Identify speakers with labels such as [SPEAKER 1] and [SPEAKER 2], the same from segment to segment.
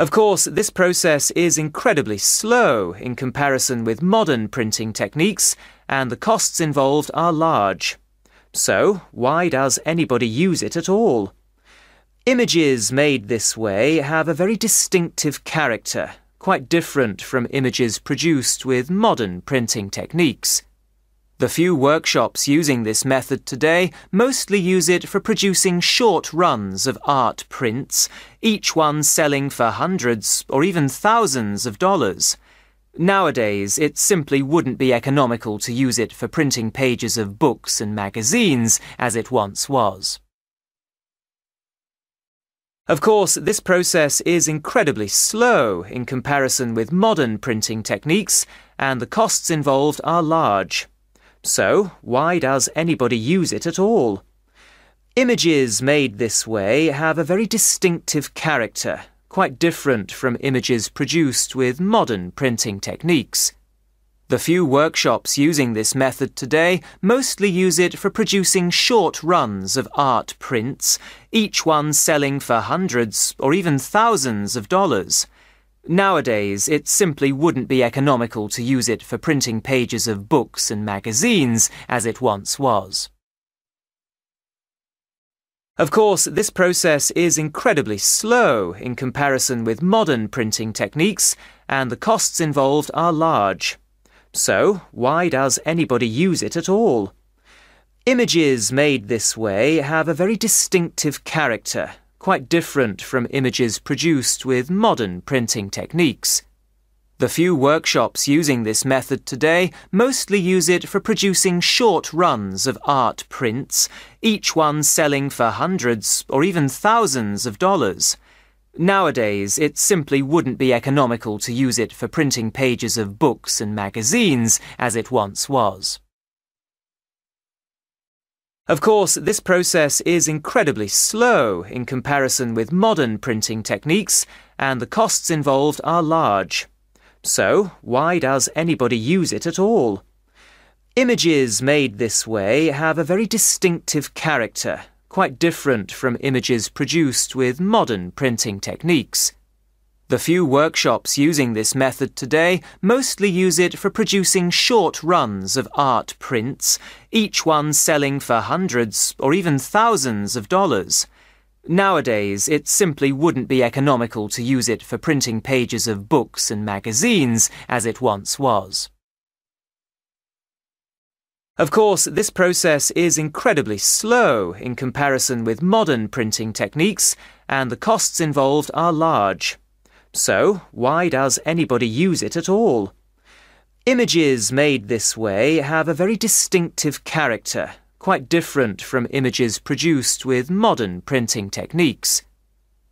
[SPEAKER 1] Of course, this process is incredibly slow in comparison with modern printing techniques, and the costs involved are large. So, why does anybody use it at all? Images made this way have a very distinctive character, quite different from images produced with modern printing techniques. The few workshops using this method today mostly use it for producing short runs of art prints, each one selling for hundreds or even thousands of dollars. Nowadays, it simply wouldn't be economical to use it for printing pages of books and magazines as it once was. Of course, this process is incredibly slow in comparison with modern printing techniques, and the costs involved are large. So, why does anybody use it at all? Images made this way have a very distinctive character, quite different from images produced with modern printing techniques. The few workshops using this method today mostly use it for producing short runs of art prints, each one selling for hundreds or even thousands of dollars. Nowadays, it simply wouldn't be economical to use it for printing pages of books and magazines as it once was. Of course, this process is incredibly slow in comparison with modern printing techniques, and the costs involved are large. So, why does anybody use it at all? Images made this way have a very distinctive character quite different from images produced with modern printing techniques. The few workshops using this method today mostly use it for producing short runs of art prints, each one selling for hundreds or even thousands of dollars. Nowadays, it simply wouldn't be economical to use it for printing pages of books and magazines as it once was. Of course, this process is incredibly slow in comparison with modern printing techniques, and the costs involved are large. So, why does anybody use it at all? Images made this way have a very distinctive character, quite different from images produced with modern printing techniques. The few workshops using this method today mostly use it for producing short runs of art prints, each one selling for hundreds or even thousands of dollars. Nowadays, it simply wouldn't be economical to use it for printing pages of books and magazines as it once was. Of course, this process is incredibly slow in comparison with modern printing techniques, and the costs involved are large. So, why does anybody use it at all? Images made this way have a very distinctive character, quite different from images produced with modern printing techniques.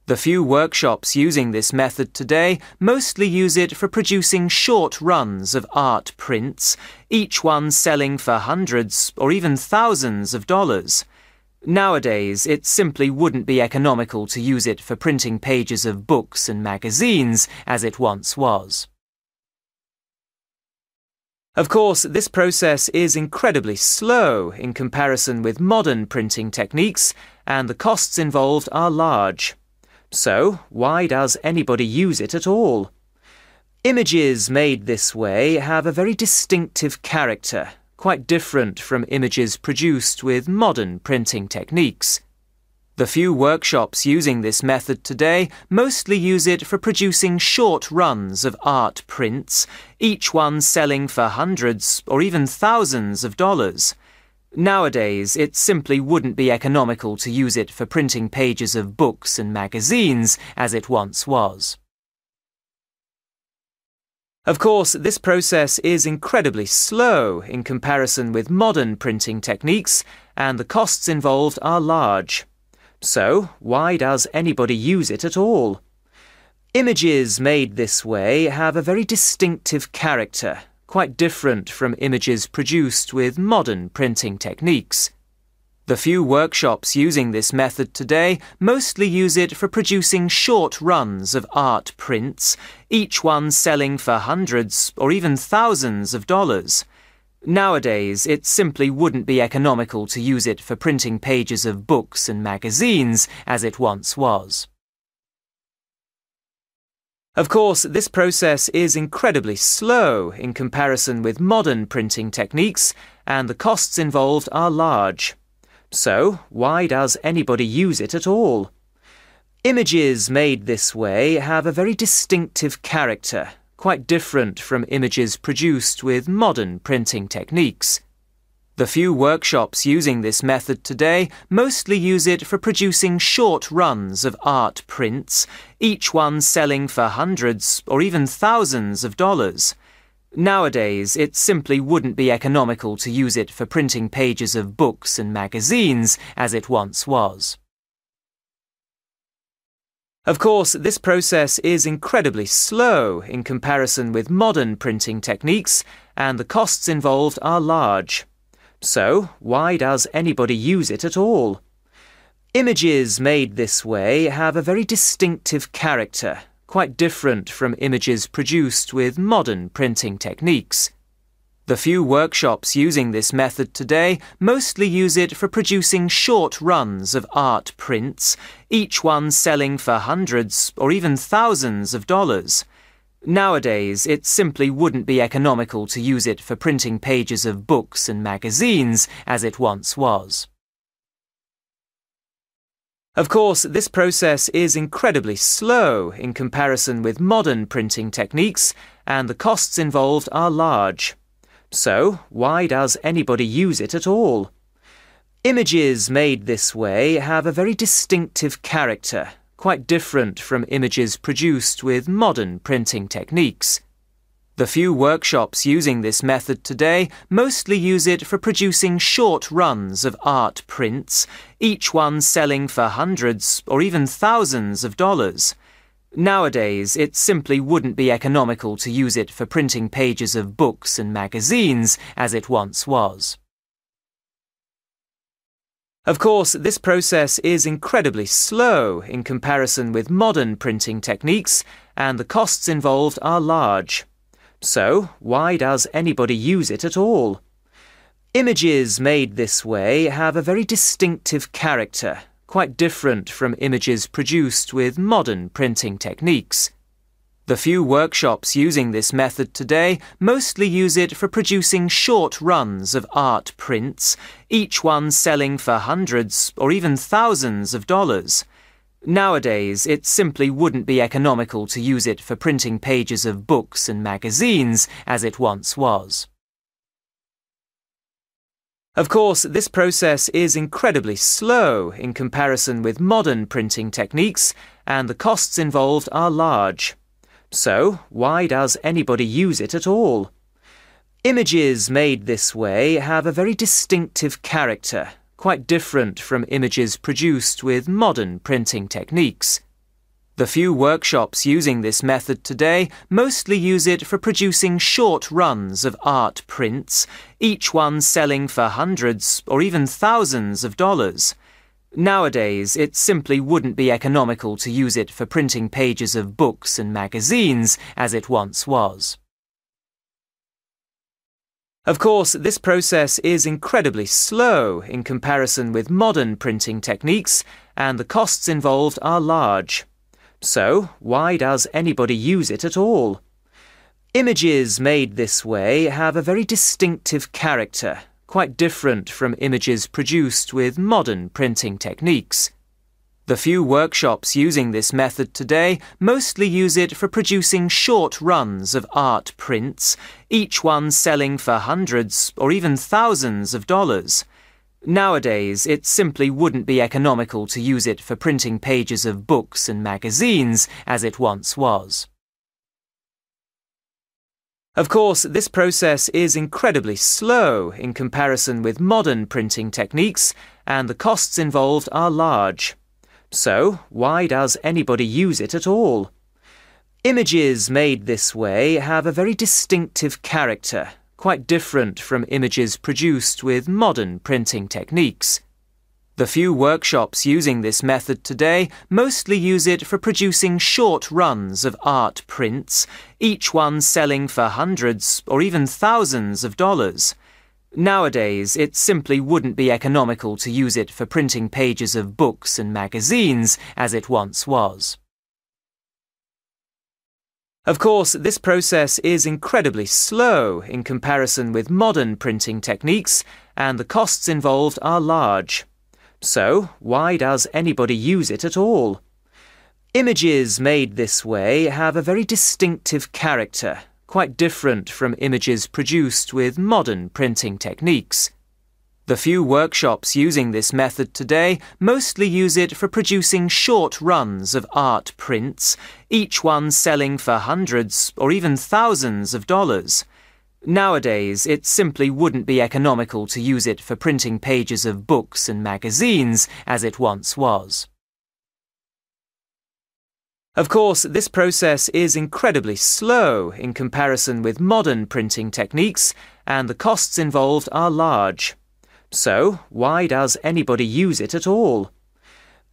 [SPEAKER 1] The few workshops using this method today mostly use it for producing short runs of art prints, each one selling for hundreds or even thousands of dollars. Nowadays, it simply wouldn't be economical to use it for printing pages of books and magazines as it once was. Of course, this process is incredibly slow in comparison with modern printing techniques, and the costs involved are large. So, why does anybody use it at all? Images made this way have a very distinctive character quite different from images produced with modern printing techniques. The few workshops using this method today mostly use it for producing short runs of art prints, each one selling for hundreds or even thousands of dollars. Nowadays, it simply wouldn't be economical to use it for printing pages of books and magazines as it once was. Of course, this process is incredibly slow in comparison with modern printing techniques, and the costs involved are large. So, why does anybody use it at all? Images made this way have a very distinctive character, quite different from images produced with modern printing techniques. The few workshops using this method today mostly use it for producing short runs of art prints, each one selling for hundreds or even thousands of dollars. Nowadays, it simply wouldn't be economical to use it for printing pages of books and magazines as it once was. Of course, this process is incredibly slow in comparison with modern printing techniques, and the costs involved are large. So, why does anybody use it at all? Images made this way have a very distinctive character, quite different from images produced with modern printing techniques. The few workshops using this method today mostly use it for producing short runs of art prints, each one selling for hundreds or even thousands of dollars. Nowadays, it simply wouldn't be economical to use it for printing pages of books and magazines as it once was. Of course, this process is incredibly slow in comparison with modern printing techniques, and the costs involved are large. So, why does anybody use it at all? Images made this way have a very distinctive character, quite different from images produced with modern printing techniques. The few workshops using this method today mostly use it for producing short runs of art prints, each one selling for hundreds or even thousands of dollars. Nowadays, it simply wouldn't be economical to use it for printing pages of books and magazines as it once was. Of course, this process is incredibly slow in comparison with modern printing techniques, and the costs involved are large. So, why does anybody use it at all? Images made this way have a very distinctive character quite different from images produced with modern printing techniques. The few workshops using this method today mostly use it for producing short runs of art prints, each one selling for hundreds or even thousands of dollars. Nowadays, it simply wouldn't be economical to use it for printing pages of books and magazines as it once was. Of course, this process is incredibly slow in comparison with modern printing techniques, and the costs involved are large. So, why does anybody use it at all? Images made this way have a very distinctive character, quite different from images produced with modern printing techniques. The few workshops using this method today mostly use it for producing short runs of art prints, each one selling for hundreds or even thousands of dollars. Nowadays, it simply wouldn't be economical to use it for printing pages of books and magazines as it once was. Of course, this process is incredibly slow in comparison with modern printing techniques, and the costs involved are large. So, why does anybody use it at all? Images made this way have a very distinctive character, quite different from images produced with modern printing techniques. The few workshops using this method today mostly use it for producing short runs of art prints, each one selling for hundreds or even thousands of dollars. Nowadays, it simply wouldn't be economical to use it for printing pages of books and magazines as it once was. Of course, this process is incredibly slow in comparison with modern printing techniques, and the costs involved are large. So, why does anybody use it at all? Images made this way have a very distinctive character quite different from images produced with modern printing techniques. The few workshops using this method today mostly use it for producing short runs of art prints, each one selling for hundreds or even thousands of dollars. Nowadays, it simply wouldn't be economical to use it for printing pages of books and magazines as it once was. Of course, this process is incredibly slow in comparison with modern printing techniques, and the costs involved are large. So, why does anybody use it at all? Images made this way have a very distinctive character, quite different from images produced with modern printing techniques. The few workshops using this method today mostly use it for producing short runs of art prints, each one selling for hundreds or even thousands of dollars. Nowadays, it simply wouldn't be economical to use it for printing pages of books and magazines as it once was. Of course, this process is incredibly slow in comparison with modern printing techniques, and the costs involved are large. So, why does anybody use it at all? Images made this way have a very distinctive character, quite different from images produced with modern printing techniques. The few workshops using this method today mostly use it for producing short runs of art prints, each one selling for hundreds or even thousands of dollars. Nowadays, it simply wouldn't be economical to use it for printing pages of books and magazines as it once was. Of course, this process is incredibly slow in comparison with modern printing techniques, and the costs involved are large. So, why does anybody use it at all?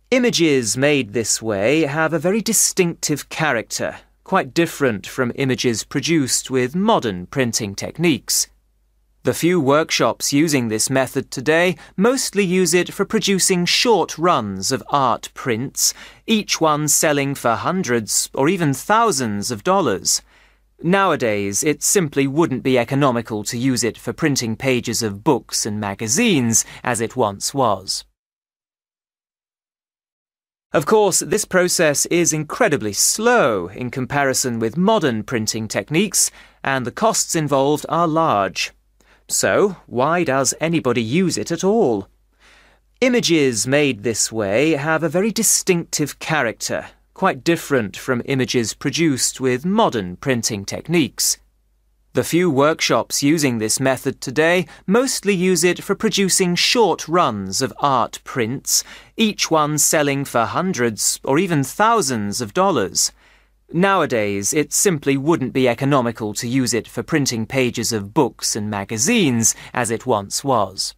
[SPEAKER 1] Images made this way have a very distinctive character, quite different from images produced with modern printing techniques. The few workshops using this method today mostly use it for producing short runs of art prints, each one selling for hundreds or even thousands of dollars. Nowadays, it simply wouldn't be economical to use it for printing pages of books and magazines as it once was. Of course, this process is incredibly slow in comparison with modern printing techniques, and the costs involved are large. So, why does anybody use it at all? Images made this way have a very distinctive character quite different from images produced with modern printing techniques. The few workshops using this method today mostly use it for producing short runs of art prints, each one selling for hundreds or even thousands of dollars. Nowadays, it simply wouldn't be economical to use it for printing pages of books and magazines as it once was.